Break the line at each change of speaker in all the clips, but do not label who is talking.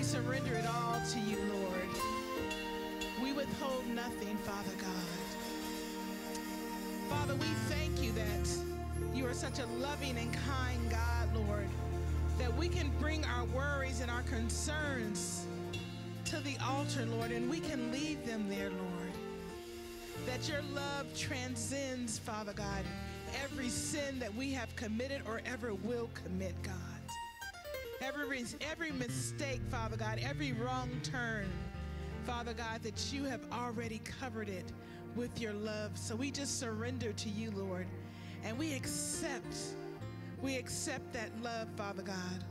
We surrender it all to you, Lord. We withhold nothing, Father God. Father, we thank you that you are such a loving and kind God, Lord, that we can bring our worries and our concerns to the altar, Lord, and we can leave them there, Lord. That your love transcends, Father God, every sin that we have committed or ever will commit, God. Every, every mistake, Father God, every wrong turn, Father God, that you have already covered it with your love. So we just surrender to you, Lord, and we accept, we accept that love, Father God.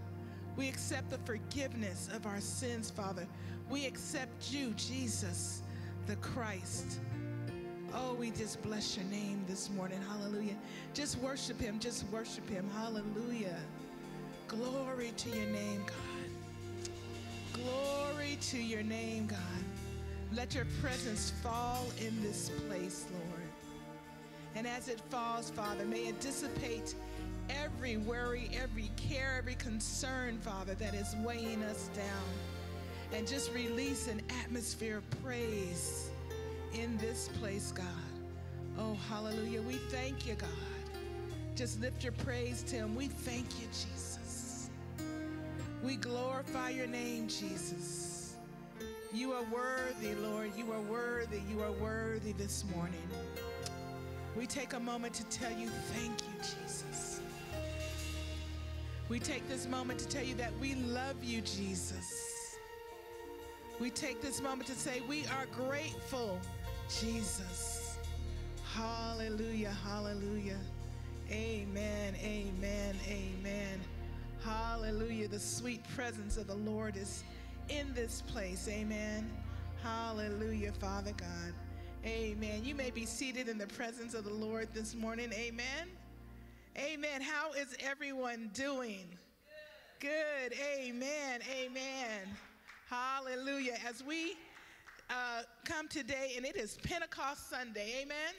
We accept the forgiveness of our sins, Father. We accept you, Jesus, the Christ. Oh, we just bless your name this morning. Hallelujah. Just worship him. Just worship him. Hallelujah. Glory to your name, God. Glory to your name, God. Let your presence fall in this place, Lord. And as it falls, Father, may it dissipate every worry, every care, every concern, Father, that is weighing us down. And just release an atmosphere of praise in this place, God. Oh, hallelujah. We thank you, God. Just lift your praise to him. We thank you, Jesus. We glorify your name, Jesus. You are worthy, Lord. You are worthy. You are worthy this morning. We take a moment to tell you thank you, Jesus. We take this moment to tell you that we love you, Jesus. We take this moment to say we are grateful, Jesus. Hallelujah, hallelujah. Amen, amen, amen. Hallelujah. The sweet presence of the Lord is in this place. Amen. Hallelujah, Father God. Amen. You may be seated in the presence of the Lord this morning. Amen. Amen. How is everyone doing? Good. Amen. Amen. Hallelujah. As we uh, come today, and it is Pentecost Sunday. Amen.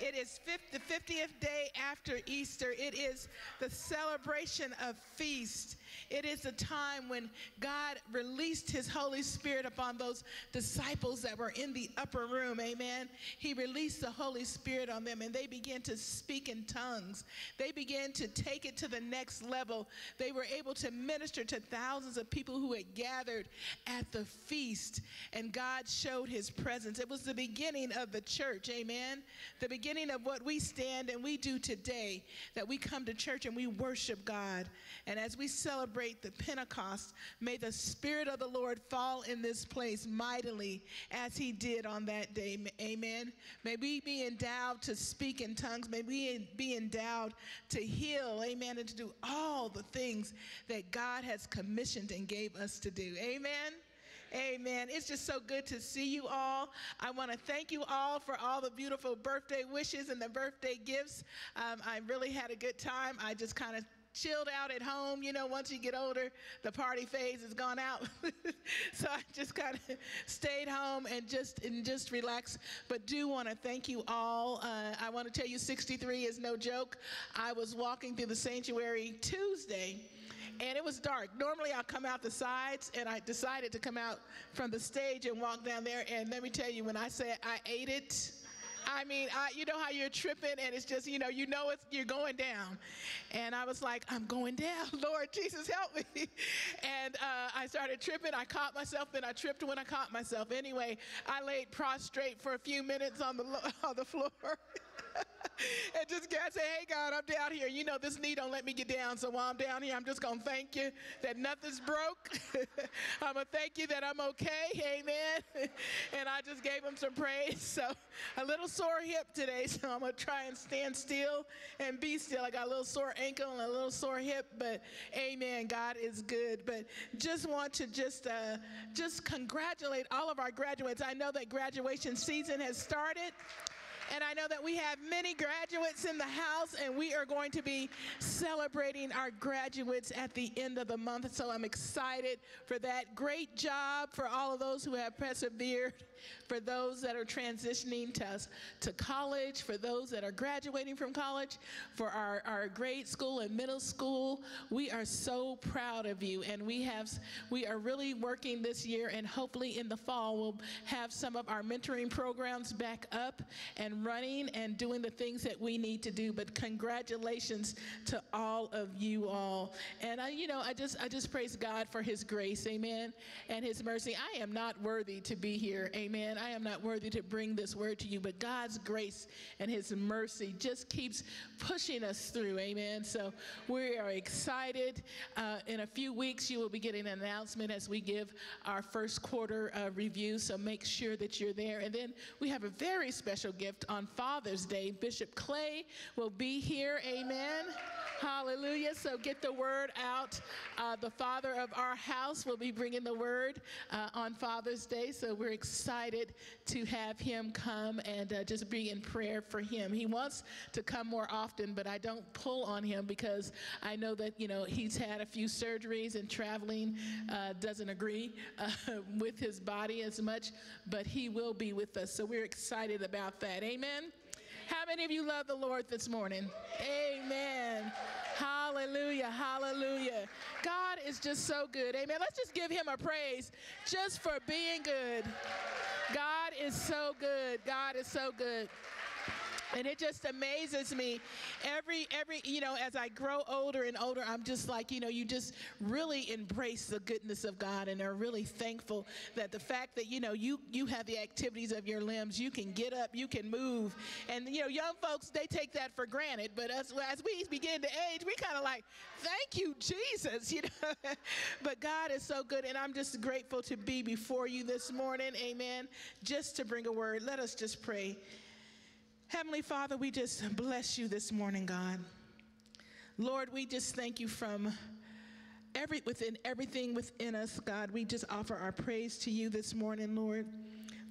It is 50, the 50th day after Easter. It is the celebration of feast. It is a time when God released his Holy Spirit upon those disciples that were in the upper room. Amen. He released the Holy Spirit on them and they began to speak in tongues. They began to take it to the next level. They were able to minister to thousands of people who had gathered at the feast and God showed his presence. It was the beginning of the church. Amen. The beginning of what we stand and we do today that we come to church and we worship God. And as we celebrate celebrate the Pentecost, may the Spirit of the Lord fall in this place mightily as He did on that day. Amen. May we be endowed to speak in tongues. May we be endowed to heal. Amen. And to do all the things that God has commissioned and gave us to do. Amen. Amen. It's just so good to see you all. I want to thank you all for all the beautiful birthday wishes and the birthday gifts. Um, I really had a good time. I just kind of chilled out at home. You know, once you get older, the party phase has gone out. so I just kind of stayed home and just and just relaxed. But do want to thank you all. Uh, I want to tell you, 63 is no joke. I was walking through the sanctuary Tuesday and it was dark. Normally I'll come out the sides and I decided to come out from the stage and walk down there and let me tell you when I say I ate it I mean, I, you know how you're tripping and it's just, you know, you know it's, you're going down. And I was like, I'm going down. Lord Jesus, help me. And uh, I started tripping. I caught myself, and I tripped when I caught myself. Anyway, I laid prostrate for a few minutes on the, on the floor. and just God say, hey God, I'm down here. You know this knee don't let me get down. So while I'm down here, I'm just gonna thank you that nothing's broke. I'm gonna thank you that I'm okay. Amen. and I just gave him some praise. So a little sore hip today. So I'm gonna try and stand still and be still. I got a little sore ankle and a little sore hip, but amen. God is good. But just want to just uh, just congratulate all of our graduates. I know that graduation season has started. And I know that we have many graduates in the house, and we are going to be celebrating our graduates at the end of the month. So I'm excited for that. Great job for all of those who have persevered, for those that are transitioning to, to college, for those that are graduating from college, for our, our grade school and middle school. We are so proud of you, and we have we are really working this year, and hopefully in the fall we'll have some of our mentoring programs back up and running and doing the things that we need to do. But congratulations to all of you all. And I, you know, I just I just praise God for his grace, amen, and his mercy. I am not worthy to be here, amen. I am not worthy to bring this word to you, but God's grace and his mercy just keeps pushing us through, amen. So we are excited. Uh, in a few weeks, you will be getting an announcement as we give our first quarter uh, review. So make sure that you're there. And then we have a very special gift on Father's Day. Bishop Clay will be here. Amen. Hallelujah. So get the word out. Uh, the father of our house will be bringing the word uh, on Father's Day. So we're excited to have him come and uh, just be in prayer for him. He wants to come more often, but I don't pull on him because I know that, you know, he's had a few surgeries and traveling uh, doesn't agree uh, with his body as much, but he will be with us. So we're excited about that. Amen. How many of you love the Lord this morning? Amen. Hallelujah. Hallelujah. God is just so good. Amen. Let's just give him a praise just for being good. God is so good. God is so good. And it just amazes me. Every every you know as I grow older and older I'm just like you know you just really embrace the goodness of God and are really thankful that the fact that you know you you have the activities of your limbs. You can get up you can move. And you know young folks they take that for granted. But as as we begin to age we kind of like thank you Jesus you know? But God is so good and I'm just grateful to be before you this morning. Amen. Just to bring a word let us just pray Heavenly Father, we just bless you this morning, God. Lord, we just thank you from every within everything within us, God. We just offer our praise to you this morning, Lord.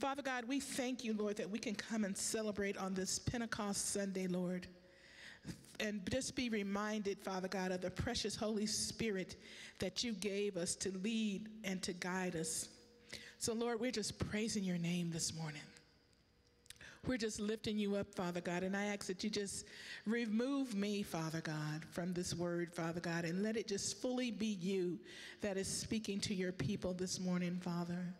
Father God, we thank you, Lord, that we can come and celebrate on this Pentecost Sunday, Lord. And just be reminded, Father God, of the precious Holy Spirit that you gave us to lead and to guide us. So, Lord, we're just praising your name this morning. We're just lifting you up, Father God. And I ask that you just remove me, Father God, from this word, Father God, and let it just fully be you that is speaking to your people this morning, Father.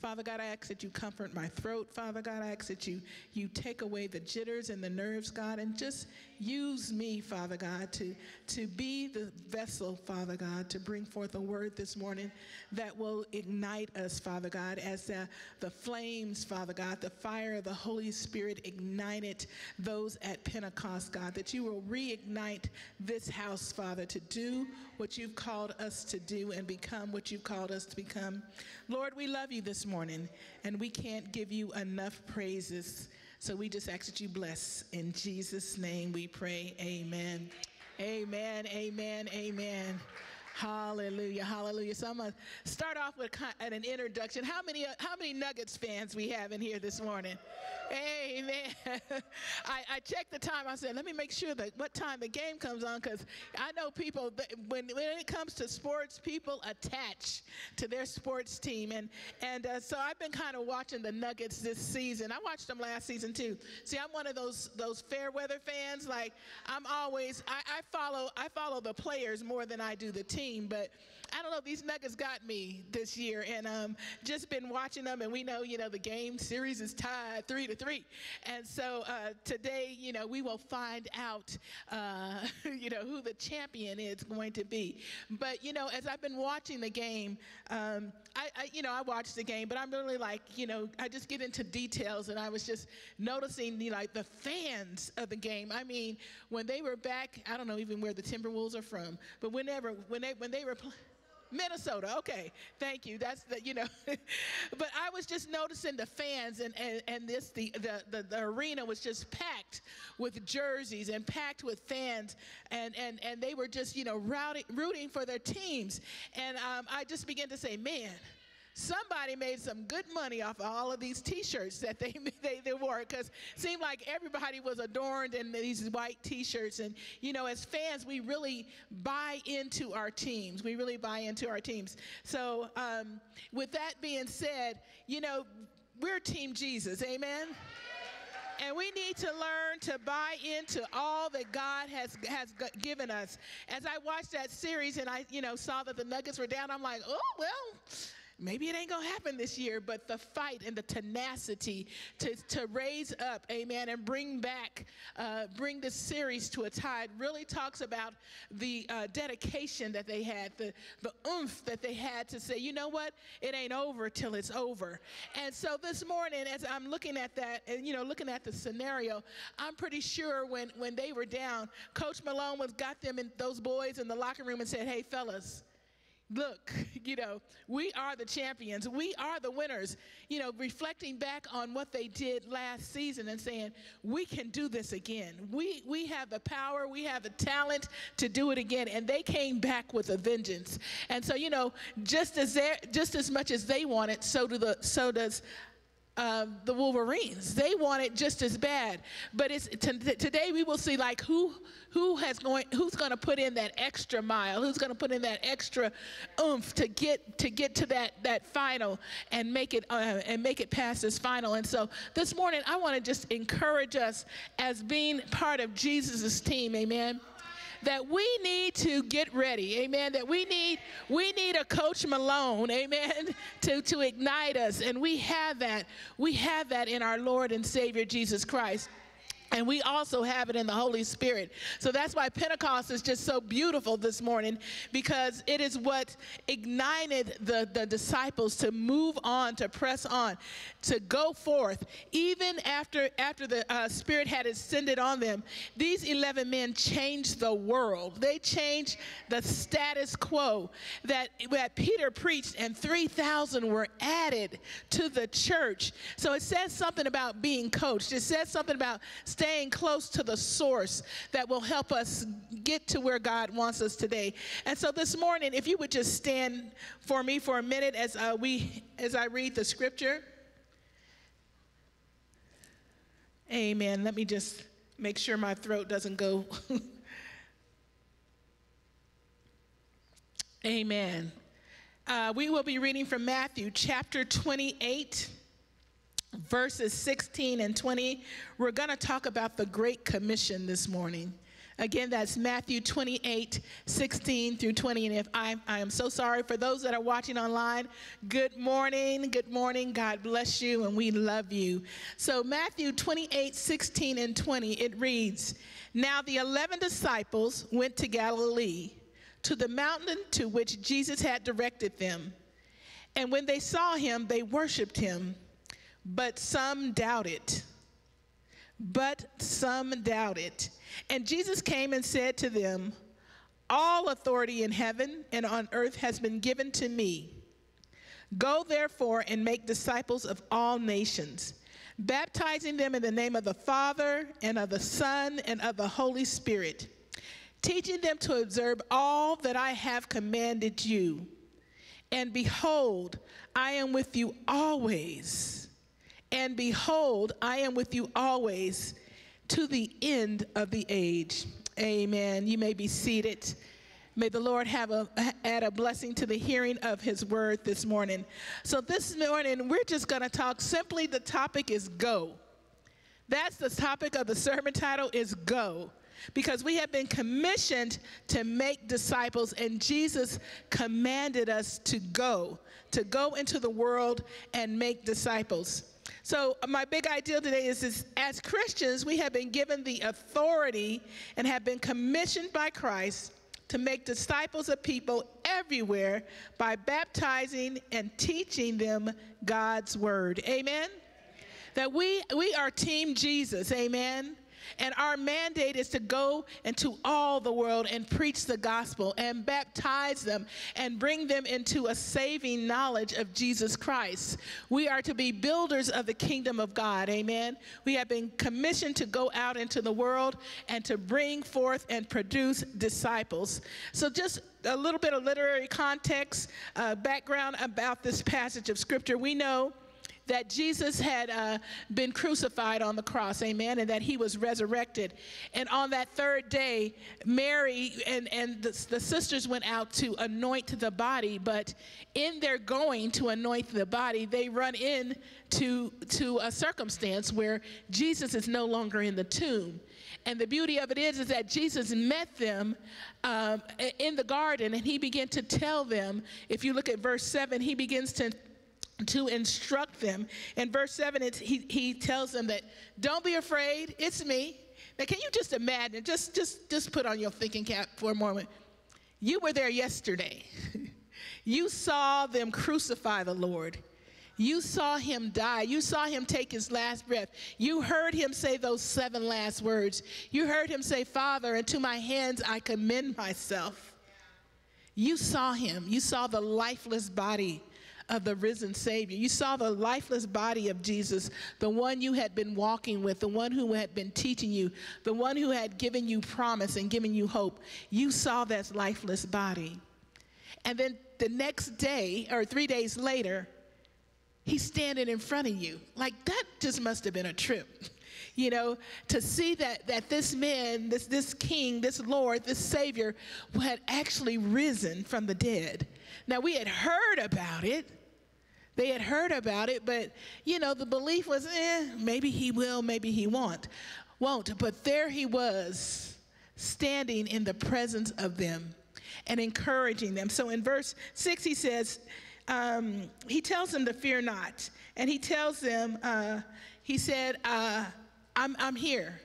Father God, I ask that you comfort my throat. Father God, I ask that you, you take away the jitters and the nerves, God, and just use me, Father God, to, to be the vessel, Father God, to bring forth a word this morning that will ignite us, Father God, as the, the flames, Father God, the fire of the Holy Spirit ignited those at Pentecost, God, that you will reignite this house, Father, to do what you've called us to do and become what you've called us to become. Lord, we love you this morning, and we can't give you enough praises. So we just ask that you bless. In Jesus' name we pray. Amen. Amen. Amen. Amen. Hallelujah, hallelujah. So I'm gonna start off with an introduction. How many uh, how many Nuggets fans we have in here this morning? Amen. I, I checked the time. I said, let me make sure that what time the game comes on because I know people, when, when it comes to sports, people attach to their sports team. And, and uh, so I've been kind of watching the Nuggets this season. I watched them last season too. See, I'm one of those, those fair weather fans. Like, I'm always, I, I, follow, I follow the players more than I do the team. But I don't know, these Nuggets got me this year. And um, just been watching them. And we know, you know, the game series is tied three to three. And so uh, today, you know, we will find out, uh, you know, who the champion is going to be. But, you know, as I've been watching the game, um, I, I, you know, I watched the game, but I'm really like, you know, I just get into details and I was just noticing the, like the fans of the game. I mean, when they were back, I don't know even where the Timberwolves are from, but whenever, when they, when they were playing, Minnesota. Okay, thank you. That's the you know, but I was just noticing the fans and and, and this the, the, the the arena was just packed with jerseys and packed with fans and and and they were just you know routing, rooting for their teams and um, I just began to say, man somebody made some good money off of all of these T-shirts that they they, they wore because it seemed like everybody was adorned in these white T-shirts. And you know, as fans, we really buy into our teams. We really buy into our teams. So, um, with that being said, you know, we're Team Jesus. Amen. And we need to learn to buy into all that God has has given us. As I watched that series and I, you know, saw that the Nuggets were down, I'm like, oh well maybe it ain't gonna happen this year, but the fight and the tenacity to, to raise up, amen, and bring back, uh, bring this series to a tide really talks about the uh, dedication that they had, the, the oomph that they had to say, you know what, it ain't over till it's over. And so this morning, as I'm looking at that, and you know, looking at the scenario, I'm pretty sure when, when they were down, Coach Malone was got them and those boys in the locker room and said, hey, fellas, look, you know, we are the champions. We are the winners. You know, reflecting back on what they did last season and saying, we can do this again. We, we have the power, we have the talent to do it again. And they came back with a vengeance. And so, you know, just as, just as much as they want it, so, do the, so does uh, the Wolverines. They want it just as bad. But it's today we will see like who who has going who's going to put in that extra mile, who's going to put in that extra oomph to get to get to that that final and make it uh, and make it past this final. And so this morning I want to just encourage us as being part of Jesus' team. Amen that we need to get ready, amen, that we need we need a coach Malone, amen, to, to ignite us. And we have that. We have that in our Lord and Savior Jesus Christ. And we also have it in the Holy Spirit. So that's why Pentecost is just so beautiful this morning because it is what ignited the, the disciples to move on, to press on, to go forth. Even after, after the uh, Spirit had ascended on them, these 11 men changed the world. They changed the status quo that, that Peter preached, and 3,000 were added to the church. So it says something about being coached, it says something about staying close to the source that will help us get to where God wants us today. And so this morning, if you would just stand for me for a minute as uh, we as I read the scripture. Amen. Let me just make sure my throat doesn't go. Amen. Uh, we will be reading from Matthew chapter 28 verses 16 and 20. We're going to talk about the Great Commission this morning. Again, that's Matthew 28, 16 through 20. And if I, I am so sorry for those that are watching online, good morning, good morning. God bless you, and we love you. So, Matthew 28, 16 and 20, it reads Now the 11 disciples went to Galilee, to the mountain to which Jesus had directed them. And when they saw him, they worshiped him but some doubted. But some doubted. And Jesus came and said to them, All authority in heaven and on earth has been given to me. Go therefore and make disciples of all nations, baptizing them in the name of the Father and of the Son and of the Holy Spirit, teaching them to observe all that I have commanded you. And behold, I am with you always and behold, I am with you always to the end of the age. Amen. You may be seated. May the Lord have a, add a blessing to the hearing of his word this morning. So this morning, we're just going to talk simply the topic is go. That's the topic of the sermon title is go. Because we have been commissioned to make disciples, and Jesus commanded us to go, to go into the world and make disciples. So, uh, my big idea today is, is as Christians, we have been given the authority and have been commissioned by Christ to make disciples of people everywhere by baptizing and teaching them God's word. Amen? That we, we are Team Jesus. Amen? And our mandate is to go into all the world and preach the gospel and baptize them and bring them into a saving knowledge of Jesus Christ. We are to be builders of the kingdom of God. Amen. We have been commissioned to go out into the world and to bring forth and produce disciples. So, just a little bit of literary context, uh, background about this passage of scripture. We know that Jesus had uh, been crucified on the cross, amen, and that he was resurrected. And on that third day, Mary and, and the, the sisters went out to anoint the body, but in their going to anoint the body, they run in to, to a circumstance where Jesus is no longer in the tomb. And the beauty of it is, is that Jesus met them um, in the garden and he began to tell them, if you look at verse 7, he begins to to instruct them. In verse 7, he, he tells them that, don't be afraid, it's me. Now, can you just imagine, just, just, just put on your thinking cap for a moment. You were there yesterday. you saw them crucify the Lord. You saw him die. You saw him take his last breath. You heard him say those seven last words. You heard him say, Father, into my hands I commend myself. You saw him. You saw the lifeless body of the risen Savior. You saw the lifeless body of Jesus, the one you had been walking with, the one who had been teaching you, the one who had given you promise and given you hope. You saw that lifeless body. And then the next day, or three days later, he's standing in front of you. Like that just must have been a trip. you know, to see that that this man, this this king, this Lord, this Savior had actually risen from the dead. Now we had heard about it, they had heard about it, but you know, the belief was, eh, maybe he will, maybe he won't. Won't. But there he was, standing in the presence of them and encouraging them. So in verse 6, he says, um, he tells them to fear not. And he tells them, uh, he said, uh, I'm, I'm here.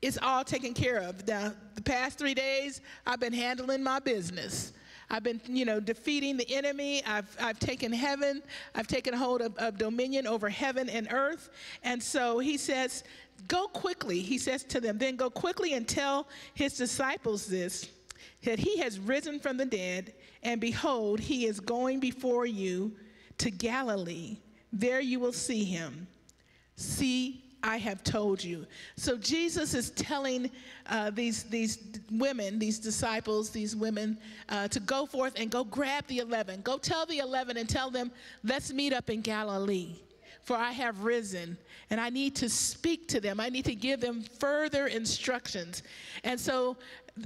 It's all taken care of. Now, the past three days, I've been handling my business. I've been, you know, defeating the enemy. I've, I've taken heaven. I've taken hold of, of dominion over heaven and earth. And so he says, Go quickly. He says to them, Then go quickly and tell his disciples this that he has risen from the dead, and behold, he is going before you to Galilee. There you will see him. See, I have told you. So Jesus is telling uh, these, these women, these disciples, these women, uh, to go forth and go grab the 11. Go tell the 11 and tell them, let's meet up in Galilee. For I have risen, and I need to speak to them. I need to give them further instructions. And so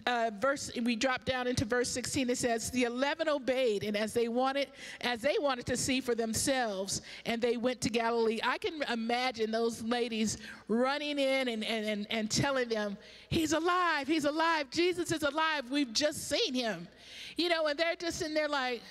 uh, verse we drop down into verse 16 it says the 11 obeyed and as they wanted as they wanted to see for themselves and they went to galilee. I can imagine those ladies running in and, and, and, and telling them he's alive he's alive jesus is alive we've just seen him. You know and they're just in there like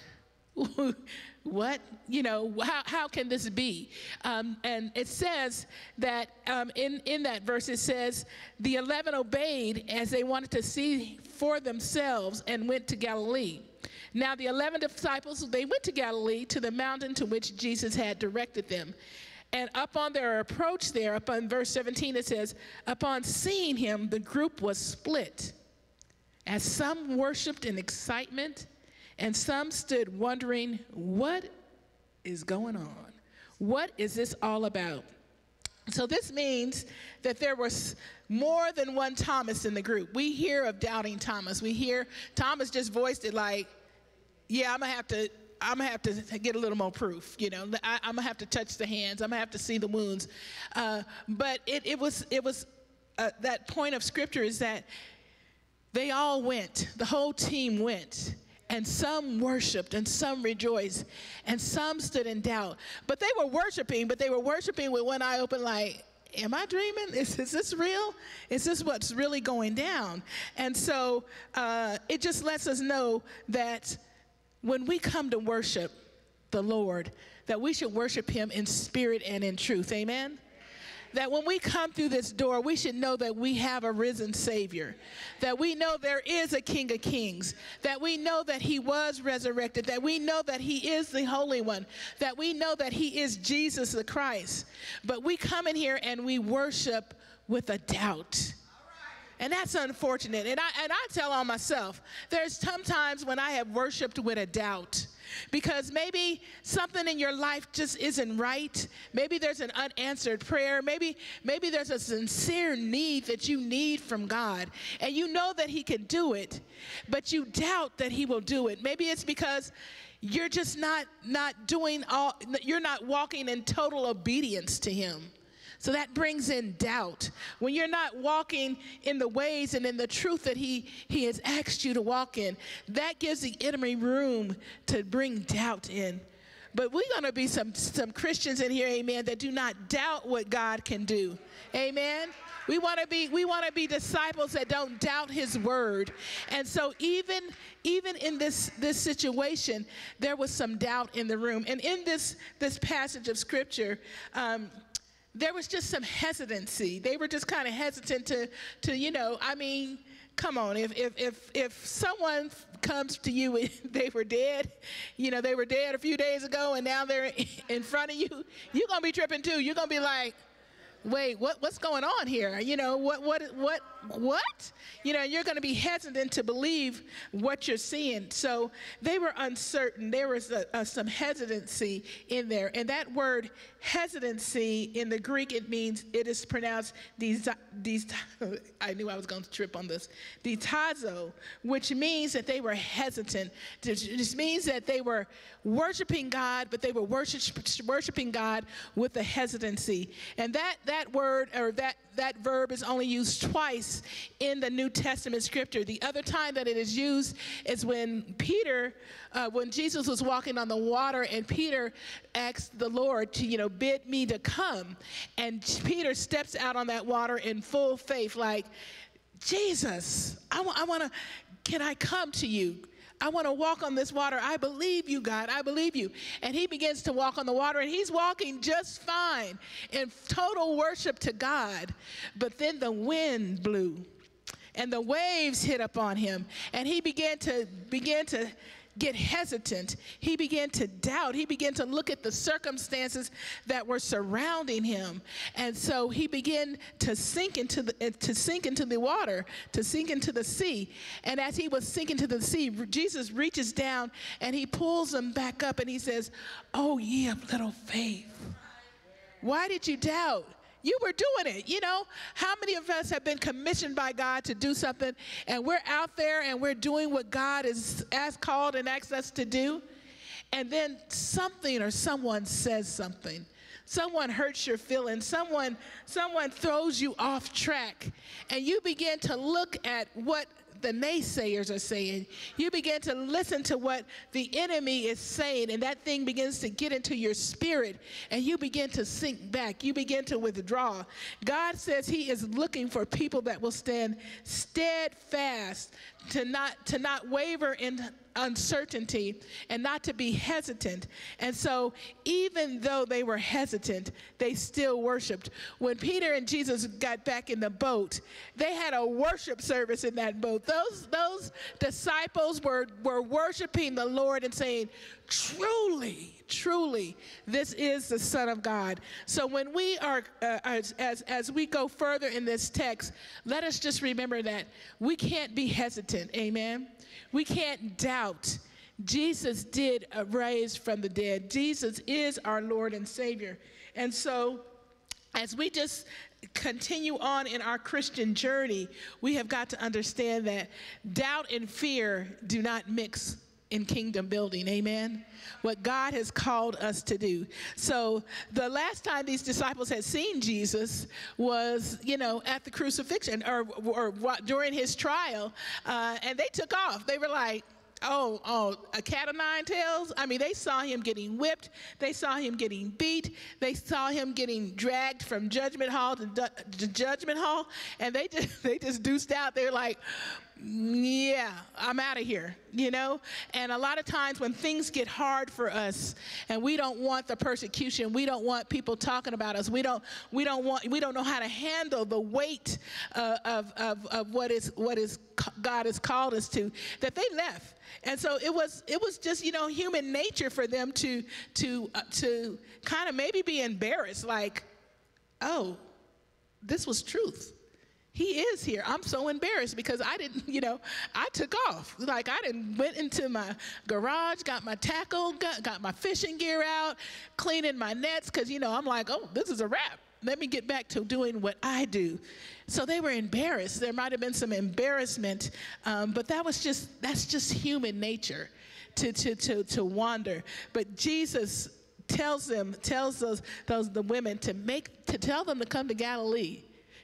what you know how, how can this be? Um, and it says that um, in, in that verse it says the 11 obeyed as they wanted to see for themselves and went to galilee. Now the 11 disciples they went to galilee to the mountain to which jesus had directed them. And upon their approach there upon verse 17 it says upon seeing him the group was split. As some worshiped in excitement and some stood wondering, what is going on? What is this all about? So this means that there was more than one Thomas in the group. We hear of doubting Thomas. We hear Thomas just voiced it like, yeah, I'm gonna have to I'm gonna have to get a little more proof. You know, I, am gonna have to touch the hands. I'm gonna have to see the wounds. Uh, but it, it was it was uh, that point of scripture is that they all went. The whole team went, and some worshiped and some rejoiced and some stood in doubt. But they were worshiping but they were worshiping with one eye open like am i dreaming? Is, is this real? Is this what's really going down? And so uh, it just lets us know that when we come to worship the lord that we should worship him in spirit and in truth. Amen that when we come through this door, we should know that we have a risen Savior, that we know there is a King of Kings, that we know that He was resurrected, that we know that He is the Holy One, that we know that He is Jesus the Christ. But we come in here and we worship with a doubt. And that's unfortunate. And I, and I tell on myself, there's sometimes when I have worshiped with a doubt because maybe something in your life just isn't right. Maybe there's an unanswered prayer. Maybe, maybe there's a sincere need that you need from God. And you know that He can do it, but you doubt that He will do it. Maybe it's because you're just not, not doing all, you're not walking in total obedience to Him. So that brings in doubt. When you're not walking in the ways and in the truth that he, he has asked you to walk in, that gives the enemy room to bring doubt in. But we're going to be some, some Christians in here, amen, that do not doubt what God can do. Amen. We want to be we want to be disciples that don't doubt his word. And so even even in this this situation, there was some doubt in the room. And in this this passage of scripture, um, there was just some hesitancy. They were just kind of hesitant to, to, you know, I mean, come on, if, if, if, if someone comes to you and they were dead, you know, they were dead a few days ago and now they're in front of you, you're going to be tripping too. You're going to be like, wait, what, what's going on here? You know, what, what, what, what? You know, you're going to be hesitant to believe what you're seeing. So they were uncertain. There was a, a, some hesitancy in there. And that word hesitancy in the Greek, it means, it is pronounced, these, I knew I was going to trip on this, ditazo, which means that they were hesitant. This means that they were worshiping God, but they were worship, worshiping God with a hesitancy. And that, that word, or that, that verb is only used twice in the New Testament scripture. The other time that it is used is when Peter, uh, when Jesus was walking on the water, and Peter asked the Lord to, you know, bid me to come. And Peter steps out on that water in full faith, like, Jesus, I, I want to, can I come to you? I want to walk on this water. I believe you, God. I believe you. And he begins to walk on the water, and he's walking just fine in total worship to God. But then the wind blew, and the waves hit upon him, and he began to began to get hesitant. He began to doubt. He began to look at the circumstances that were surrounding him. And so he began to sink into the eh, to sink into the water, to sink into the sea. And as he was sinking to the sea, Jesus reaches down and he pulls him back up and he says, "Oh, ye of little faith. Why did you doubt?" You were doing it. You know, how many of us have been commissioned by God to do something and we're out there and we're doing what God has called and asked us to do? And then something or someone says something. Someone hurts your feelings. Someone, someone throws you off track. And you begin to look at what the naysayers are saying. You begin to listen to what the enemy is saying, and that thing begins to get into your spirit, and you begin to sink back. You begin to withdraw. God says He is looking for people that will stand steadfast, to not to not waver in uncertainty and not to be hesitant. And so, even though they were hesitant, they still worshiped. When Peter and Jesus got back in the boat, they had a worship service in that boat. Those, those disciples were, were worshiping the Lord and saying, Truly, truly, this is the Son of God. So, when we are, uh, as, as, as we go further in this text, let us just remember that we can't be hesitant. Amen. We can't doubt. Jesus did rise from the dead. Jesus is our Lord and Savior. And so, as we just continue on in our Christian journey, we have got to understand that doubt and fear do not mix in kingdom building. Amen. What God has called us to do. So the last time these disciples had seen Jesus was, you know, at the crucifixion or, or, or during his trial, uh, and they took off. They were like, oh, oh, a cat of nine tails. I mean, they saw him getting whipped. They saw him getting beat. They saw him getting dragged from judgment hall to, to judgment hall, and they just they just deuced out. They're like, yeah, I'm out of here, you know? And a lot of times when things get hard for us and we don't want the persecution, we don't want people talking about us, we don't, we don't want, we don't know how to handle the weight uh, of, of, of what is, what is God has called us to, that they left. And so it was, it was just, you know, human nature for them to, to, uh, to kind of maybe be embarrassed, like, oh, this was truth he is here. I'm so embarrassed because I didn't, you know, I took off. Like I didn't went into my garage, got my tackle, got, got my fishing gear out, cleaning my nets because you know I'm like, oh, this is a wrap. Let me get back to doing what I do. So they were embarrassed. There might have been some embarrassment, um, but that was just that's just human nature, to to to to wander. But Jesus tells them tells those those the women to make to tell them to come to Galilee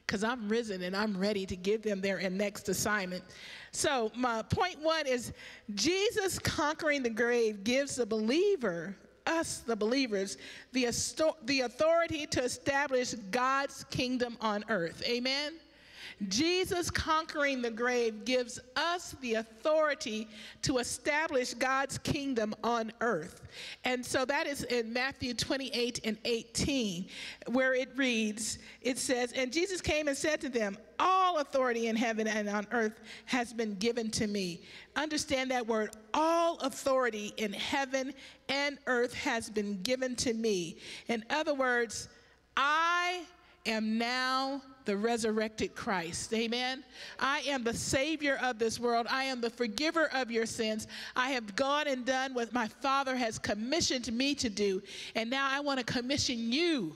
because I'm risen and I'm ready to give them their next assignment. So, my point one is Jesus conquering the grave gives the believer, us, the believers, the, the authority to establish God's kingdom on earth. Amen? Jesus conquering the grave gives us the authority to establish God's kingdom on earth. And so that is in Matthew 28 and 18, where it reads, it says, And Jesus came and said to them, All authority in heaven and on earth has been given to me. Understand that word, all authority in heaven and earth has been given to me. In other words, I am now the resurrected Christ. Amen. I am the Savior of this world. I am the forgiver of your sins. I have gone and done what my Father has commissioned me to do. And now I want to commission you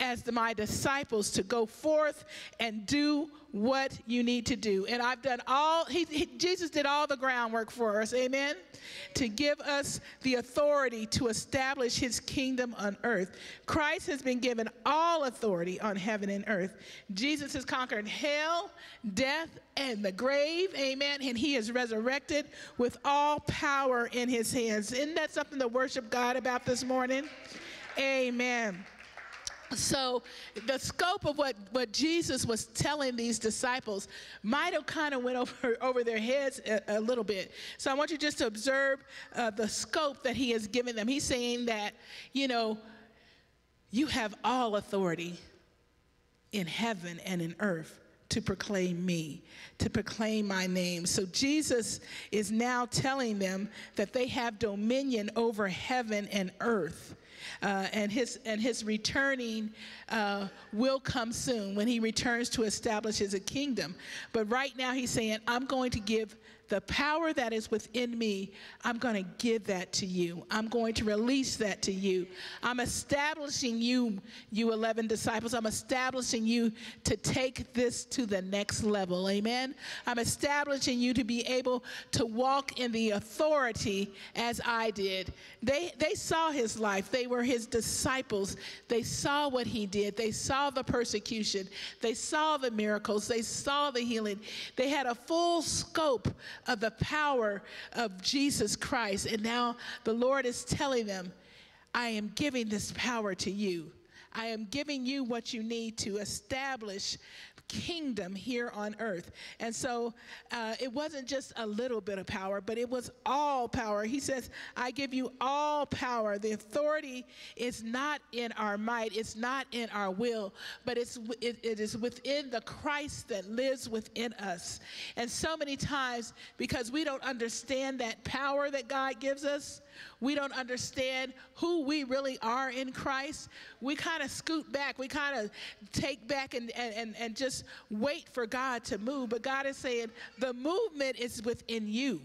as my disciples to go forth and do what you need to do. And I've done all, he, he, Jesus did all the groundwork for us, amen? To give us the authority to establish his kingdom on earth. Christ has been given all authority on heaven and earth. Jesus has conquered hell, death, and the grave, amen? And he is resurrected with all power in his hands. Isn't that something to worship God about this morning? Amen. So the scope of what, what Jesus was telling these disciples might have kind of went over, over their heads a, a, little bit. So I want you just to observe uh, the scope that he has given them. He's saying that, you know, you have all authority in heaven and in earth to proclaim me, to proclaim my name. So Jesus is now telling them that they have dominion over heaven and earth uh, and his and his returning uh, will come soon when he returns to establish his kingdom. But right now he's saying, "I'm going to give the power that is within me, I'm going to give that to you. I'm going to release that to you. I'm establishing you, you 11 disciples. I'm establishing you to take this to the next level. Amen. I'm establishing you to be able to walk in the authority as I did. They, they saw his life, they were his disciples. They saw what he did, they saw the persecution, they saw the miracles, they saw the healing. They had a full scope of the power of Jesus Christ. And now the Lord is telling them, I am giving this power to you. I am giving you what you need to establish kingdom here on earth. And so uh, it wasn't just a little bit of power, but it was all power. He says, I give you all power. The authority is not in our might, it's not in our will, but it's, it, it is within the Christ that lives within us. And so many times, because we don't understand that power that God gives us, we don't understand who we really are in Christ, we kind of scoot back. We kind of take back and, and, and just wait for God to move. But God is saying the movement is within you.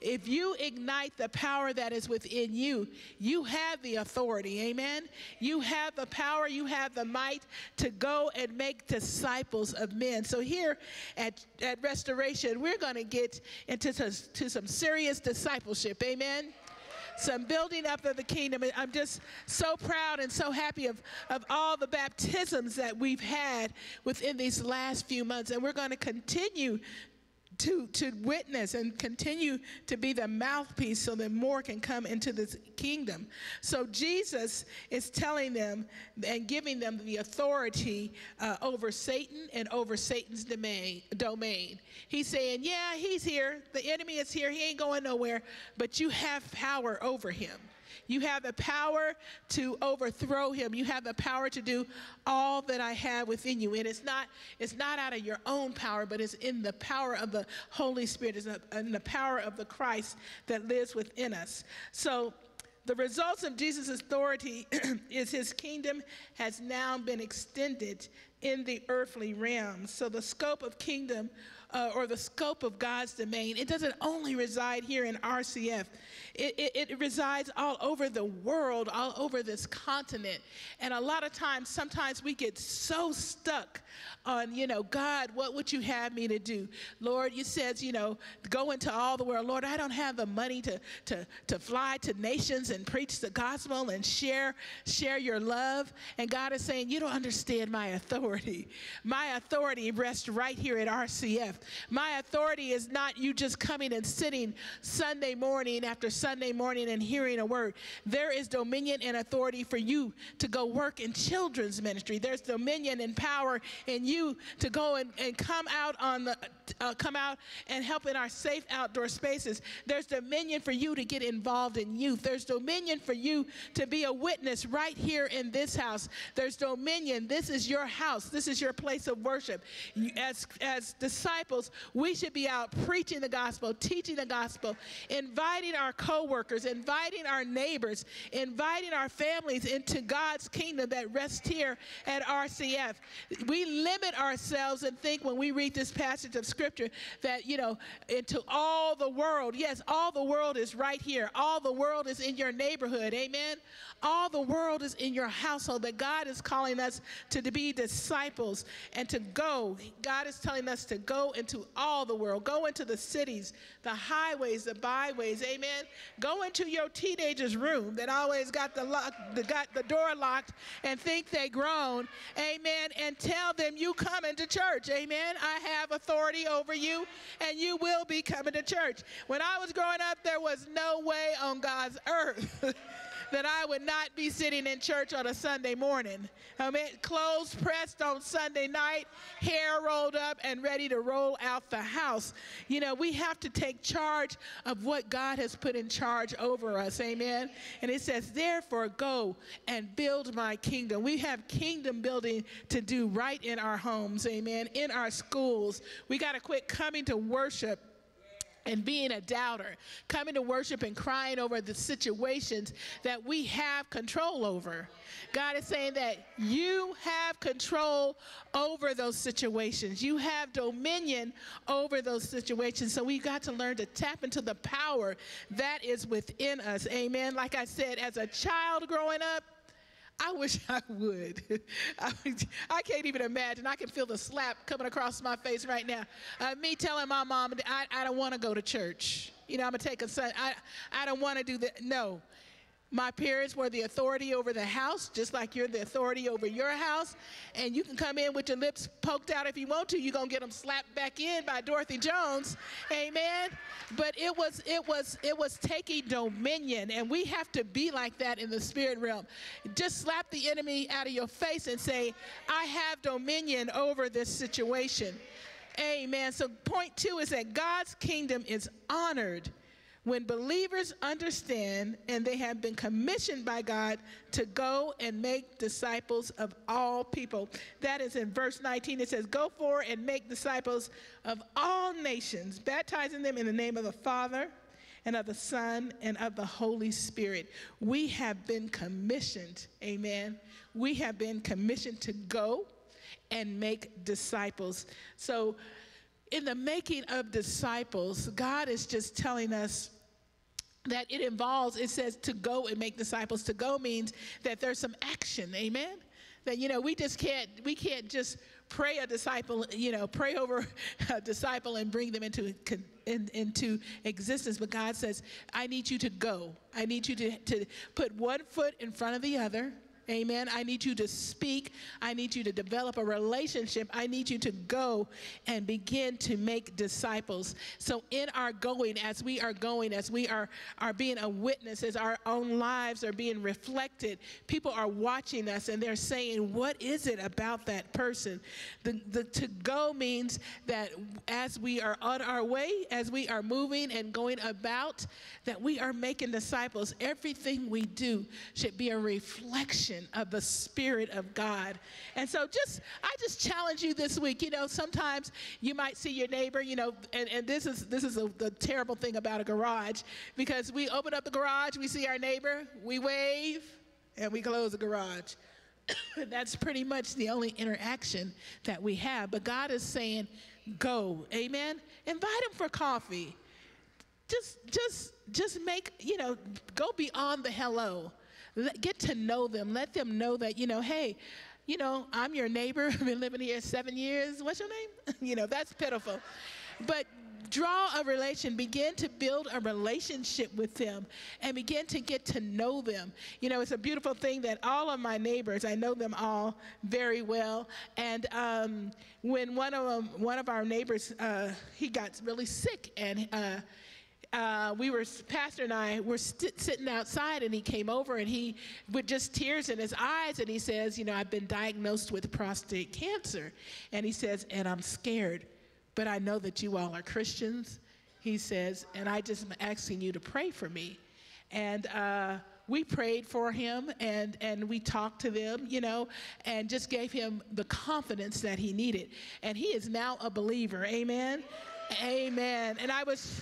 If you ignite the power that is within you, you have the authority. Amen. You have the power, you have the might to go and make disciples of men. So here at, at Restoration, we're going to get into to some serious discipleship. Amen some building up of the kingdom. I'm just so proud and so happy of, of all the baptisms that we've had within these last few months. And we're going to continue to, to witness and continue to be the mouthpiece so that more can come into this kingdom. So Jesus is telling them and giving them the authority uh, over Satan and over Satan's domain, domain. He's saying, Yeah, he's here. The enemy is here. He ain't going nowhere, but you have power over him. You have the power to overthrow him. You have the power to do all that I have within you. And it's not, it's not out of your own power, but it's in the power of the Holy Spirit, it's in the power of the Christ that lives within us. So the results of Jesus' authority is his kingdom has now been extended in the earthly realm. So the scope of kingdom uh, or the scope of God's domain, it doesn't only reside here in RCF. It, it, it, resides all over the world, all over this continent. And a lot of times, sometimes we get so stuck on, you know, God, what would you have me to do? Lord, you said, you know, go into all the world. Lord, I don't have the money to, to, to fly to nations and preach the gospel and share, share your love. And God is saying, you don't understand my authority. My authority rests right here at RCF. My authority is not you just coming and sitting Sunday morning after Sunday morning and hearing a word. There is dominion and authority for you to go work in children's ministry. There's dominion and power in you to go and, and come out on the uh, come out and help in our safe outdoor spaces. There's dominion for you to get involved in youth. There's dominion for you to be a witness right here in this house. There's dominion. This is your house. This is your place of worship. As as disciples, we should be out preaching the gospel, teaching the gospel, inviting our coworkers, inviting our neighbors, inviting our families into God's kingdom that rests here at RCF. We limit ourselves and think when we read this passage of scripture that, you know, into all the world. Yes, all the world is right here. All the world is in your neighborhood. Amen. All the world is in your household. That God is calling us to be disciples and to go. God is telling us to go into all the world. Go into the cities, the highways, the byways. Amen. Go into your teenager's room that always got the lock, the, got the door locked and think they grown. Amen. And tell them you coming to church. Amen. I have authority over you and you will be coming to church. When I was growing up, there was no way on God's earth. that I would not be sitting in church on a Sunday morning. I mean, clothes pressed on Sunday night, hair rolled up, and ready to roll out the house. You know, we have to take charge of what God has put in charge over us. Amen. And it says, therefore, go and build my kingdom. We have kingdom building to do right in our homes. Amen. In our schools. We got to quit coming to worship and being a doubter, coming to worship and crying over the situations that we have control over. God is saying that you have control over those situations. You have dominion over those situations. So we've got to learn to tap into the power that is within us. Amen. Like I said, as a child growing up, I wish I would. I, can't even imagine. I can feel the slap coming across my face right now. Uh, me telling my mom, I, I don't want to go to church. You know, I'm going to take a son. I, I don't want to do that. No. My parents were the authority over the house, just like you're the authority over your house. And you can come in with your lips poked out if you want to. You're gonna get them slapped back in by Dorothy Jones. Amen. But it was it was it was taking dominion, and we have to be like that in the spirit realm. Just slap the enemy out of your face and say, I have dominion over this situation. Amen. So point two is that God's kingdom is honored when believers understand and they have been commissioned by God to go and make disciples of all people. That is in verse 19. It says, Go forward and make disciples of all nations, baptizing them in the name of the Father and of the Son and of the Holy Spirit. We have been commissioned, amen. We have been commissioned to go and make disciples. So, in the making of disciples, God is just telling us that it involves, it says to go and make disciples. To go means that there's some action, amen? That, you know, we just can't, we can't just pray a disciple, you know, pray over a disciple and bring them into, in, into existence. But God says, I need you to go. I need you to, to put one foot in front of the other Amen. I need you to speak. I need you to develop a relationship. I need you to go and begin to make disciples. So, in our going, as we are going, as we are, are being a witness, as our own lives are being reflected, people are watching us and they're saying, What is it about that person? The, the to go means that as we are on our way, as we are moving and going about, that we are making disciples. Everything we do should be a reflection of the Spirit of God. And so just, I just challenge you this week. You know, sometimes you might see your neighbor, you know, and, and this is, this is a, the terrible thing about a garage because we open up the garage, we see our neighbor, we wave, and we close the garage. That's pretty much the only interaction that we have. But God is saying, go. Amen. Invite him for coffee. Just, just, just make, you know, go beyond the hello. Get to know them. Let them know that, you know, hey, you know, I'm your neighbor. I've been living here seven years. What's your name? you know, that's pitiful. But draw a relation, begin to build a relationship with them and begin to get to know them. You know, it's a beautiful thing that all of my neighbors, I know them all very well. And um, when one of them, one of our neighbors, uh, he got really sick and uh, uh, we were, Pastor and I were st- sitting outside, and he came over and he, with just tears in his eyes, and he says, You know, I've been diagnosed with prostate cancer. And he says, And I'm scared, but I know that you all are Christians. He says, And I just am asking you to pray for me. And, uh, we prayed for him and, and we talked to them, you know, and just gave him the confidence that he needed. And he is now a believer. Amen. Amen. And I was.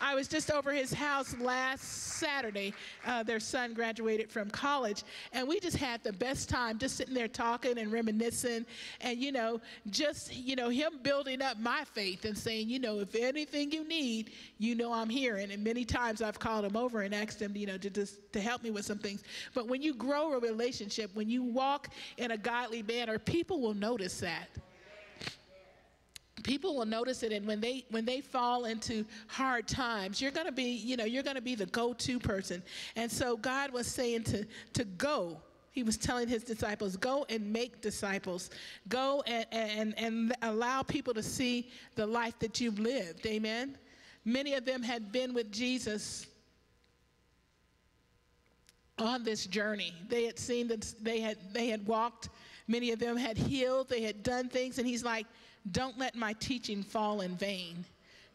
I was just over his house last Saturday. Uh, their son graduated from college, and we just had the best time just sitting there talking and reminiscing, and you know, just you know, him building up my faith and saying, you know, if anything you need, you know, I'm here. And, and many times I've called him over and asked him, you know, to just to help me with some things. But when you grow a relationship, when you walk in a godly manner, people will notice that people will notice it and when they when they fall into hard times you're going to be you know you're going to be the go-to person. And so god was saying to to go. He was telling his disciples go and make disciples. Go and and and allow people to see the life that you've lived. Amen? Many of them had been with jesus on this journey. They had seen that they had they had walked. Many of them had healed. They had done things. And he's like don't let my teaching fall in vain.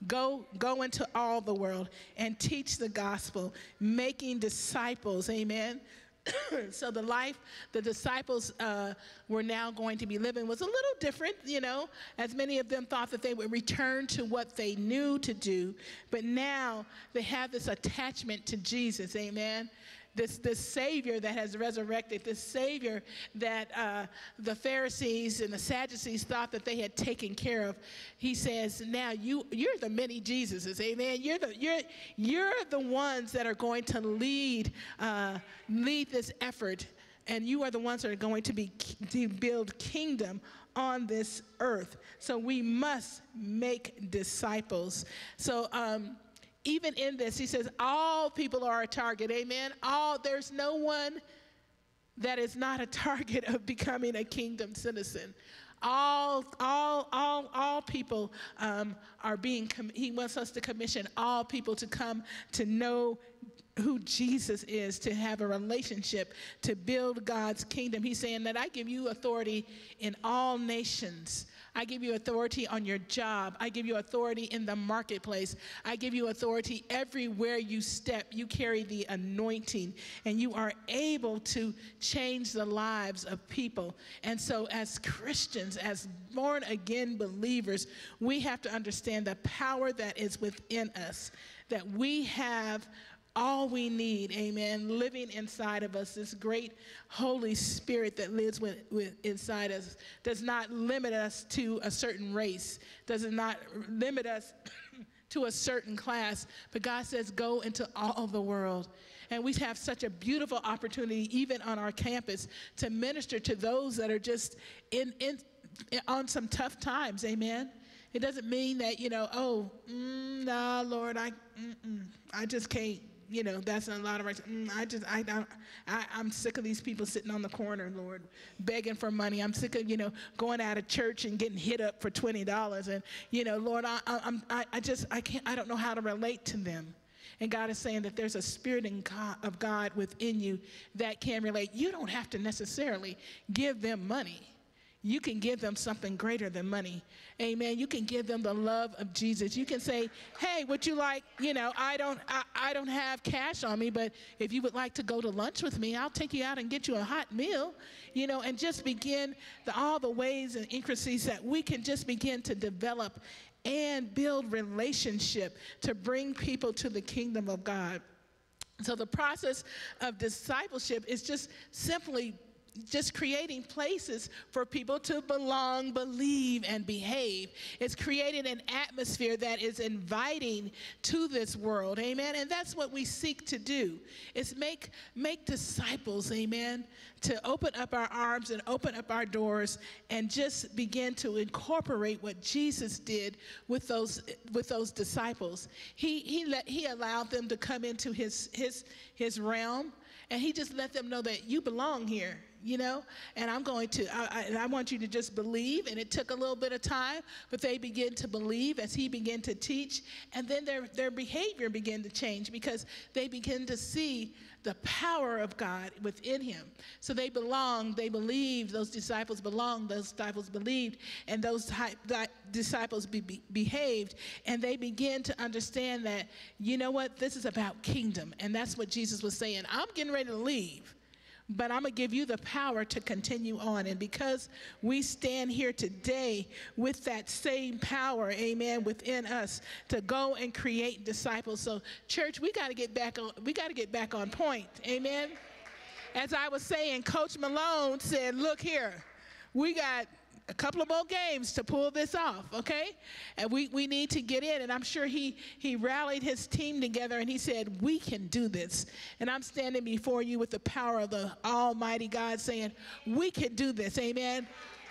Go, go into all the world and teach the gospel, making disciples. Amen. so the life the disciples uh, were now going to be living was a little different, you know, as many of them thought that they would return to what they knew to do. But now they have this attachment to Jesus. Amen this, this Savior that has resurrected, this Savior that uh, the Pharisees and the Sadducees thought that they had taken care of. He says, now you, you're the many Jesuses, amen? You're the, you're, you're the ones that are going to lead, uh, lead this effort, and you are the ones that are going to, be, to build kingdom on this earth. So we must make disciples. So, um, even in this, he says, all people are a target. Amen. All there's no one that is not a target of becoming a kingdom citizen. All, all, all, all people um, are being. He wants us to commission all people to come to know who Jesus is, to have a relationship, to build God's kingdom. He's saying that I give you authority in all nations I give you authority on your job. I give you authority in the marketplace. I give you authority everywhere you step. You carry the anointing and you are able to change the lives of people. And so, as Christians, as born again believers, we have to understand the power that is within us, that we have all we need, amen, living inside of us, this great Holy Spirit that lives with, with, inside us, does not limit us to a certain race, does not limit us to a certain class, but God says, go into all of the world. And we have such a beautiful opportunity, even on our campus, to minister to those that are just in, in, on some tough times, amen. It doesn't mean that, you know, oh, mm, nah, Lord, I, I just can't you know, that's a lot of. Mm, I just, I, I, I, I'm sick of these people sitting on the corner, Lord, begging for money. I'm sick of, you know, going out of church and getting hit up for $20. And, you know, Lord, I, I, I'm, I, I just, I can't, I don't know how to relate to them. And God is saying that there's a spirit God, of God within you that can relate. You don't have to necessarily give them money. You can give them something greater than money. Amen. You can give them the love of Jesus. You can say, "Hey, would you like? You know, I don't, I, I don't have cash on me, but if you would like to go to lunch with me, I'll take you out and get you a hot meal." You know, and just begin the, all the ways and intricacies that we can just begin to develop and build relationship to bring people to the kingdom of God. So the process of discipleship is just simply just creating places for people to belong, believe, and behave. It's creating an atmosphere that is inviting to this world. Amen. And that's what we seek to do. Is make make disciples, amen, to open up our arms and open up our doors and just begin to incorporate what Jesus did with those with those disciples. He he let he allowed them to come into his his his realm and he just let them know that you belong here you know and i'm going to I, I, I, want you to just believe and it took a little bit of time but they began to believe as he began to teach and then their, their behavior began to change because they began to see the power of God within him. So they belonged, they believed, those disciples belonged, those disciples believed, and those disciples be, be, behaved. And they began to understand that, you know what, this is about kingdom. And that's what Jesus was saying. I'm getting ready to leave but I'm going to give you the power to continue on. And because we stand here today with that same power, amen, within us to go and create disciples. So, church, we got to get back on, we got to get back on point, amen. As I was saying, Coach Malone said, Look here, we got a couple of more games to pull this off, okay? And we, we need to get in. And I'm sure he, he rallied his team together and he said, We can do this. And I'm standing before you with the power of the Almighty God saying, We can do this, amen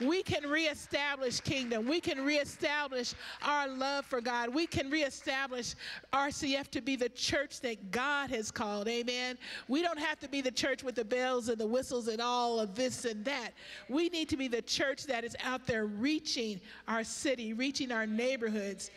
we can reestablish kingdom. We can reestablish our love for God. We can reestablish RCF to be the church that God has called. Amen. We don't have to be the church with the bells and the whistles and all of this and that. We need to be the church that is out there reaching our city, reaching our neighborhoods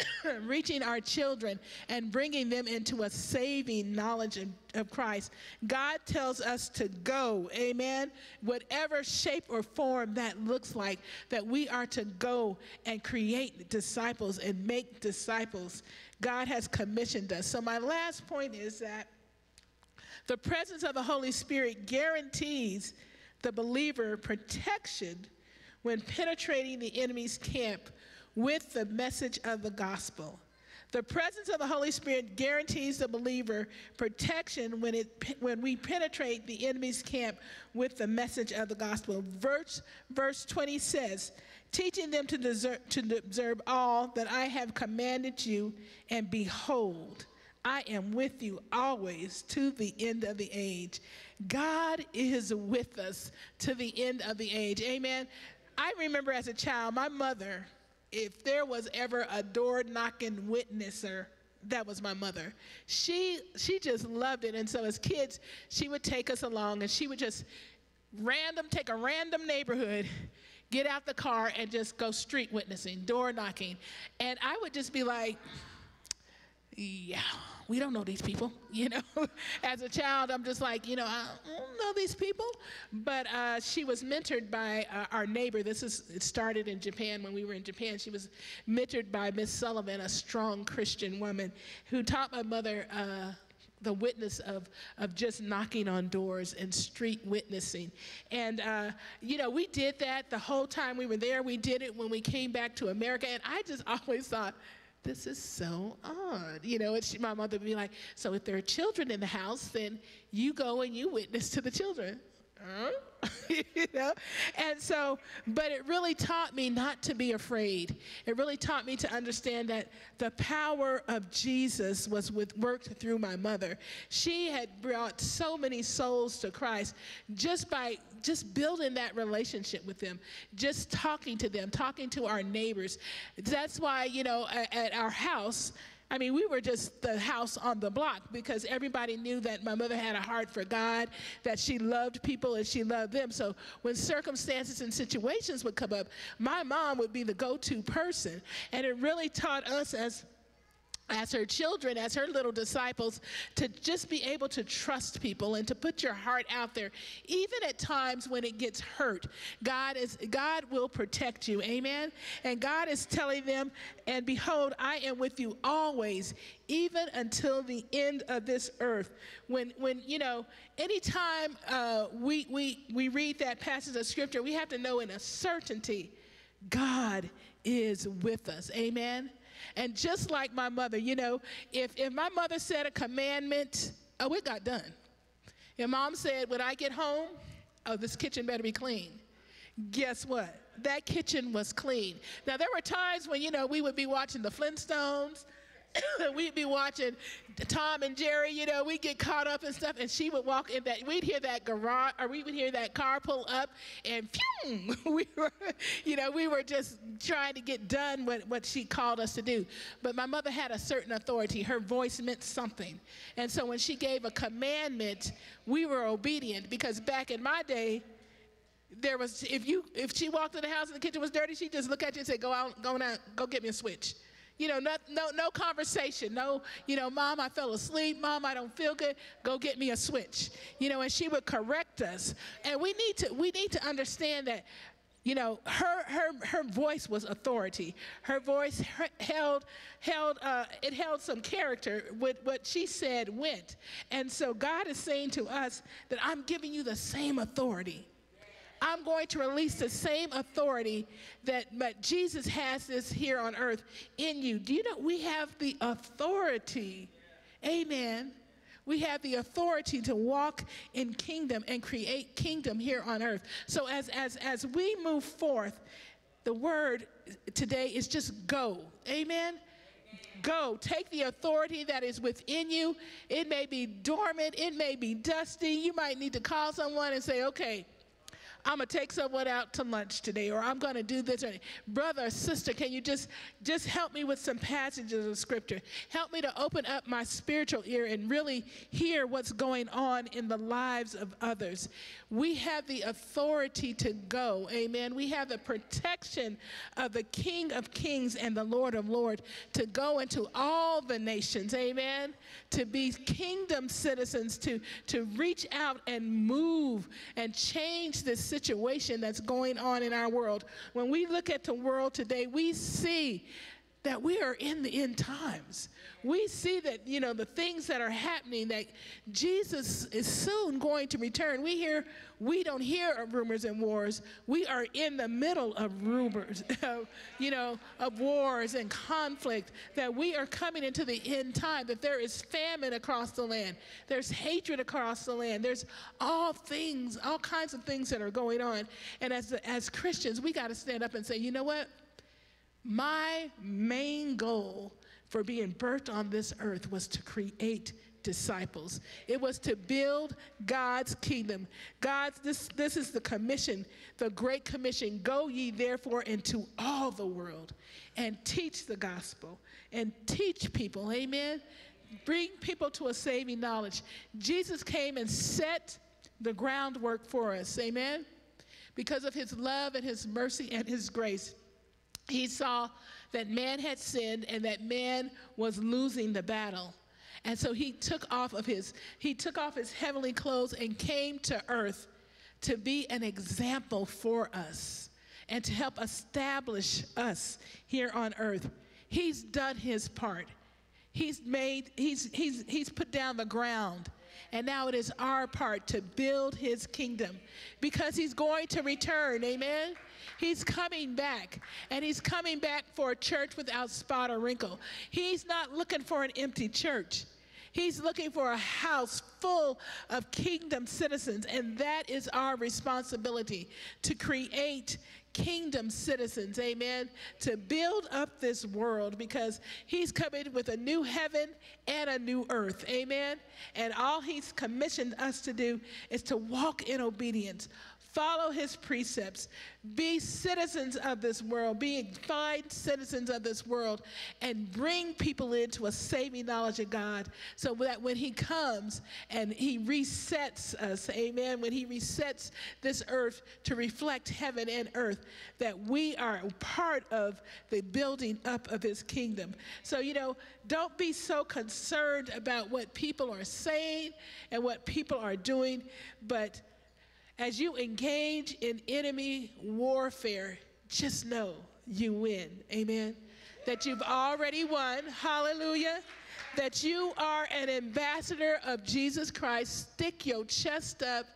reaching our children and bringing them into a saving knowledge of, Christ. God tells us to go, amen, whatever shape or form that looks like, that we are to go and create disciples and make disciples. God has commissioned us. So, my last point is that the presence of the Holy Spirit guarantees the believer protection when penetrating the enemy's camp with the message of the gospel. The presence of the Holy Spirit guarantees the believer protection when, it, when we penetrate the enemy's camp with the message of the gospel. Verse, verse 20 says, teaching them to, desert, to observe all that I have commanded you, and behold, I am with you always to the end of the age. God is with us to the end of the age. Amen. I remember as a child, my mother, if there was ever a door knocking witnesser, that was my mother. She she just loved it, and so as kids, she would take us along, and she would just random take a random neighborhood, get out the car, and just go street witnessing, door knocking, and I would just be like, yeah we don't know these people, you know. As a child, I'm just like, you know, I don't know these people. But uh, she was mentored by uh, our neighbor. This is it started in Japan when we were in Japan. She was mentored by Miss Sullivan, a strong Christian woman who taught my mother. Uh, the witness of, of just knocking on doors and street witnessing. And, uh, you know, we did that the whole time we were there. We did it when we came back to America. And I just always thought, this is so odd. You know, and she, my mother would be like, so if there are children in the house, then you go and you witness to the children. Huh? you know? And so, but it really taught me not to be afraid. It really taught me to understand that the power of Jesus was with, worked through my mother. She had brought so many souls to Christ just by just building that relationship with them, just talking to them, talking to our neighbors. That's why, you know, at, at our house, I mean, we were just the house on the block because everybody knew that my mother had a heart for God, that she loved people and she loved them. So when circumstances and situations would come up, my mom would be the go to person. And it really taught us as as her children, as her little disciples, to just be able to trust people and to put your heart out there, even at times when it gets hurt. God is God will protect you. Amen. And God is telling them, and behold, I am with you always, even until the end of this earth. When when you know, anytime uh, we we we read that passage of scripture, we have to know in a certainty, God is with us. Amen. And just like my mother, you know, if, if my mother said a commandment, oh, it got done. Your mom said, when I get home, oh, this kitchen better be clean. Guess what? That kitchen was clean. Now, there were times when, you know, we would be watching the Flintstones we'd be watching Tom and Jerry, you know, we'd get caught up and stuff, and she would walk in that, we'd hear that garage, or we would hear that car pull up, and phew, we were, you know, we were just trying to get done what, what she called us to do. But my mother had a certain authority. Her voice meant something. And so when she gave a commandment, we were obedient, because back in my day, there was, if you, if she walked in the house and the kitchen was dirty, she'd just look at you and say, go out, go out, go get me a switch. You know, no, no, no conversation. No, you know, mom, I fell asleep. Mom, I don't feel good. Go get me a switch. You know, and she would correct us. And we need to, we need to understand that you know her her her voice was authority her voice held held uh, it held some character with what she said went and so god is saying to us that i'm giving you the same authority I'm going to release the same authority that, that Jesus has this here on earth in you. Do you know we have the authority? Amen. We have the authority to walk in kingdom and create kingdom here on earth. So as as as we move forth, the word today is just go. Amen. Go. Take the authority that is within you. It may be dormant, it may be dusty. You might need to call someone and say, okay, I'm gonna take someone out to lunch today, or I'm gonna do this. Or, Brother sister, can you just just help me with some passages of scripture? Help me to open up my spiritual ear and really hear what's going on in the lives of others. We have the authority to go, amen. We have the protection of the King of Kings and the Lord of Lords to go into all the nations, amen. To be kingdom citizens, to, to reach out and move and change this situation that's going on in our world. When we look at the world today, we see that we are in the end times. We see that, you know, the things that are happening, that Jesus is soon going to return. We hear, we don't hear of rumors and wars. We are in the middle of rumors, you know, of wars and conflict, that we are coming into the end time, that there is famine across the land. There's hatred across the land. There's all things, all kinds of things that are going on. And as, as Christians, we got to stand up and say, you know what? My main goal for being birthed on this earth was to create disciples. It was to build God's kingdom. God's this this is the commission, the great commission. Go ye therefore into all the world and teach the gospel and teach people. Amen. Bring people to a saving knowledge. Jesus came and set the groundwork for us. Amen. Because of his love and his mercy and his grace he saw that man had sinned and that man was losing the battle. And so he took off of his he took off his heavenly clothes and came to earth to be an example for us and to help establish us here on earth. He's done his part. He's made he's he's he's put down the ground. And now it is our part to build his kingdom because he's going to return. Amen. He's coming back, and He's coming back for a church without spot or wrinkle. He's not looking for an empty church. He's looking for a house full of kingdom citizens, and that is our responsibility to create kingdom citizens, amen, to build up this world because he's coming with a new heaven and a new earth, amen. And all he's commissioned us to do is to walk in obedience, follow his precepts, be citizens of this world, be fine citizens of this world, and bring people into a saving knowledge of God so that when he comes and he resets us, amen, when he resets this earth to reflect heaven and earth, that we are part of the building up of his kingdom. So, you know, don't be so concerned about what people are saying and what people are doing, but as you engage in enemy warfare, just know you win. Amen. That you've already won. Hallelujah. That you are an ambassador of Jesus Christ. Stick your chest up.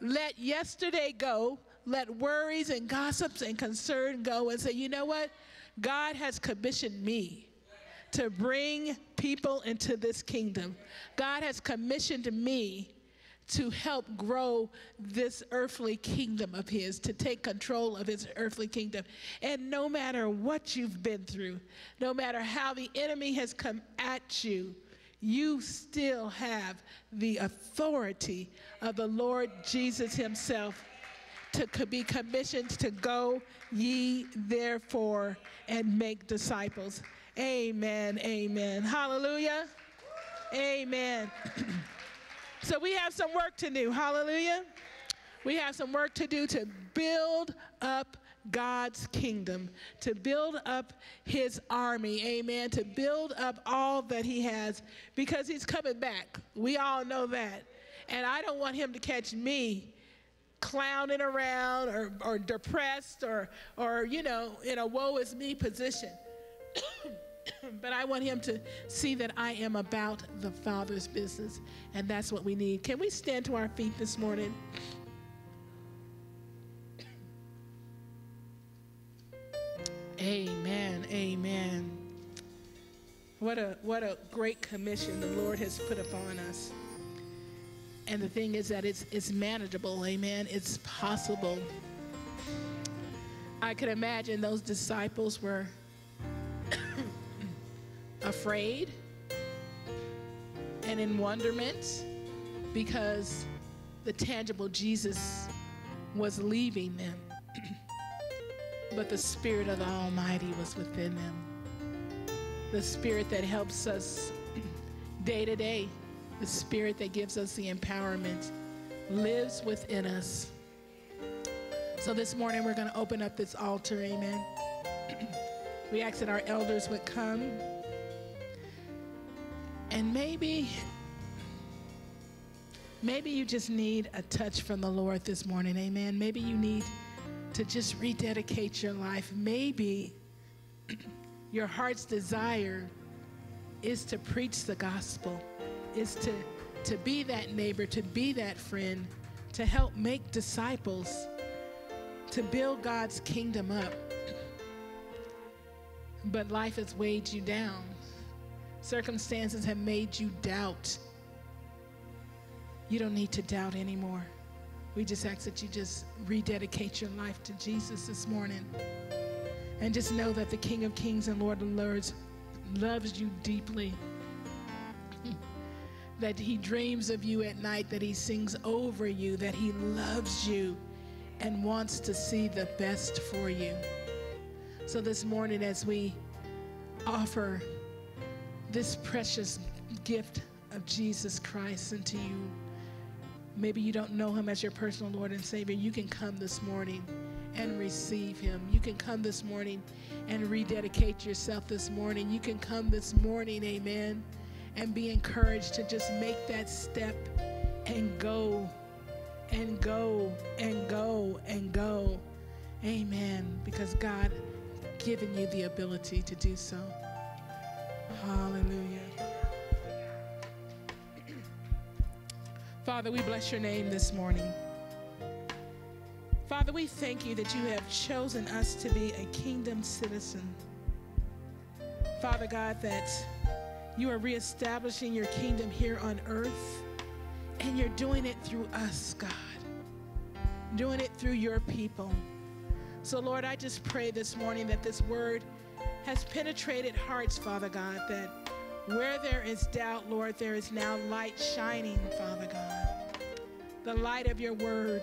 Let yesterday go. Let worries and gossips and concern go and say, you know what? God has commissioned me to bring people into this kingdom. God has commissioned me to help grow this earthly kingdom of his, to take control of his earthly kingdom. And no matter what you've been through, no matter how the enemy has come at you, you still have the authority of the Lord Jesus himself to be commissioned to go ye therefore and make disciples. Amen. Amen. Hallelujah. Amen. So we have some work to do. Hallelujah. We have some work to do to build up God's kingdom, to build up his army, amen, to build up all that he has because he's coming back. We all know that. And I don't want him to catch me clowning around or, or depressed or, or, you know, in a woe is me position. but I want him to see that I am about the Father's business, and that's what we need. Can we stand to our feet this morning? Amen. Amen. What a what a great commission the Lord has put upon us. And the thing is that it's it's manageable. Amen. It's possible. I could imagine those disciples were afraid and in wonderment because the tangible Jesus was leaving them. but the Spirit of the Almighty was within them. The Spirit that helps us day to day, the Spirit that gives us the empowerment, lives within us. So this morning we're going to open up this altar, amen. we ask that our elders would come. And maybe, maybe you just need a touch from the Lord this morning. Amen. Maybe you need to just rededicate your life. Maybe your heart's desire is to preach the gospel, is to, to be that neighbor, to be that friend, to help make disciples, to build God's kingdom up. But life has weighed you down. Circumstances have made you doubt. You don't need to doubt anymore. We just ask that you just rededicate your life to Jesus this morning. And just know that the King of Kings and Lord of Lords loves you deeply. that he dreams of you at night, that he sings over you, that he loves you and wants to see the best for you. So this morning, as we offer this precious gift of Jesus Christ into you. Maybe you don't know him as your personal Lord and Savior. You can come this morning and receive him. You can come this morning and rededicate yourself this morning. You can come this morning, amen, and be encouraged to just make that step and go and go and go and go. Amen. Because God given you the ability to do so. Hallelujah. Father, we bless your name this morning. Father, we thank you that you have chosen us to be a kingdom citizen. Father God, that you are reestablishing your kingdom here on earth, and you're doing it through us, God. Doing it through your people. So, Lord, I just pray this morning that this word has penetrated hearts, Father God, that where there is doubt, Lord, there is now light shining, Father God. The light of your word,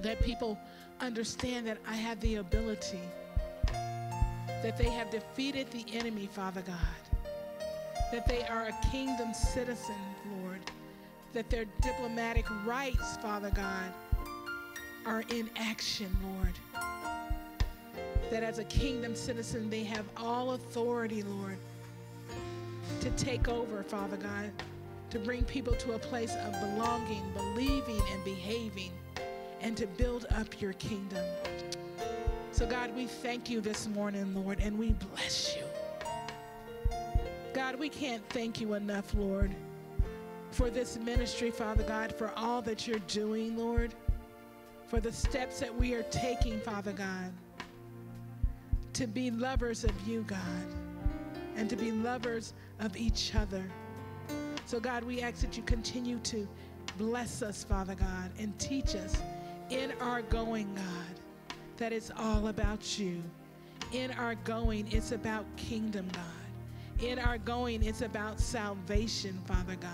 that people understand that I have the ability, that they have defeated the enemy, Father God, that they are a kingdom citizen, Lord, that their diplomatic rights, Father God, are in action, Lord. That as a kingdom citizen, they have all authority, Lord, to take over, Father God, to bring people to a place of belonging, believing, and behaving, and to build up your kingdom. So, God, we thank you this morning, Lord, and we bless you. God, we can't thank you enough, Lord, for this ministry, Father God, for all that you're doing, Lord, for the steps that we are taking, Father God, to be lovers of you, God, and to be lovers of each other. So, God, we ask that you continue to bless us, Father God, and teach us in our going, God, that it's all about you. In our going, it's about kingdom, God. In our going, it's about salvation, Father God.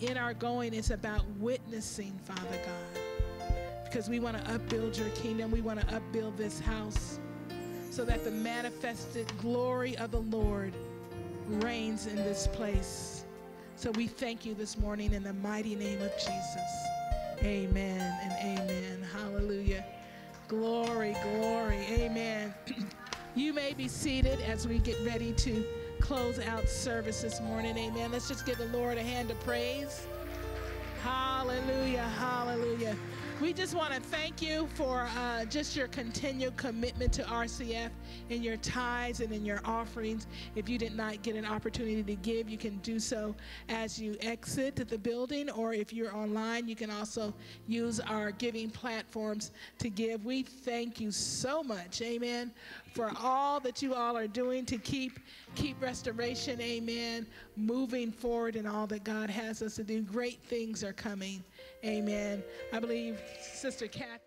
In our going, it's about witnessing, Father God. Because we want to upbuild your kingdom. We want to upbuild this house so that the manifested glory of the Lord reigns in this place. So we thank you this morning in the mighty name of Jesus. Amen and amen. Hallelujah. Glory, glory. Amen. you may be seated as we get ready to close out service this morning. Amen. Let's just give the Lord a hand of praise. Hallelujah. Hallelujah. We just want to thank you for uh, just your continued commitment to RCF in your tithes and in your offerings. If you did not get an opportunity to give, you can do so as you exit the building, or if you're online, you can also use our giving platforms to give. We thank you so much, amen, for all that you all are doing to keep keep restoration, amen, moving forward in all that God has us to do. Great things are coming. Amen. I believe Sister Kathy.